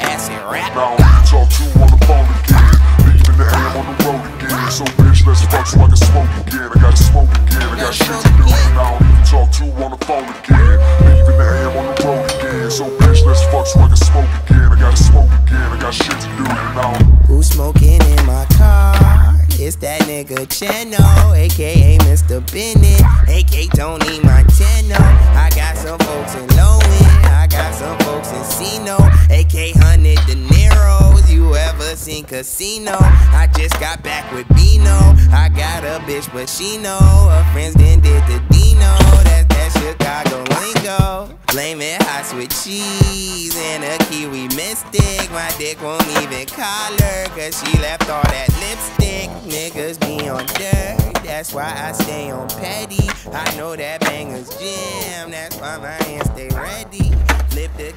Acid rap. Now talk to on the phone again. Leaving the AM on the road again. So bitch, let's fuck so I can smoke again. I gotta smoke again. I got shit to do. Now you talk to on the phone again. Leaving the AM on the road again. So bitch, let's fuck so I can smoke again. I gotta smoke again. I got shit to do. Now Who's smoking nigga Chano, aka Mr. Bennett, aka Tony Montana. I got some folks in Lowen, I got some folks in Sino, aka Hundred De Niro's. You ever seen Casino? I just got back with Bino. I got a bitch, but she know her friends then did the Dino. That's that Chicago lingo. Blame it hot with cheese and a kiwi mystic. My dick won't even call her, cause she left all that lipstick. Niggas on that's why I stay on petty. I know that bangers jam, that's why my hands stay ready. Flip the